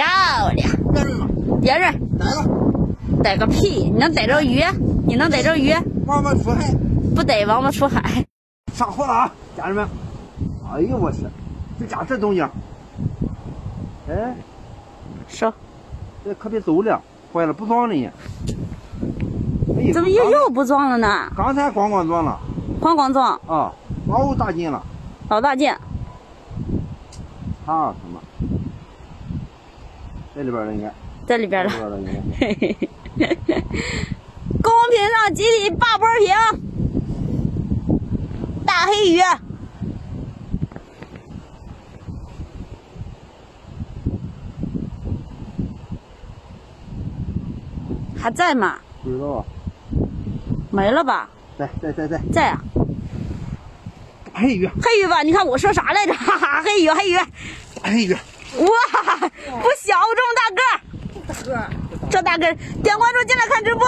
好，漂亮。别人逮了。逮个屁！你能逮着鱼？你能逮着鱼？王八出海。不逮王八出海。上货了啊，家人们！哎呦我去，这家这东西，哎，说，这可别走了，坏了不装了呢。哎，怎么又又不装了呢？刚才咣咣装了，咣咣装啊，老大劲了，老大劲。操他妈，在里边了应该，在里边了。了应该。公屏上集体霸波屏，大黑鱼。还在吗？不知道啊。没了吧？在在在在在啊！黑鱼，黑鱼吧？你看我说啥来着？哈哈，黑鱼，黑鱼，大黑鱼！哇，大根点关注，进来看直播。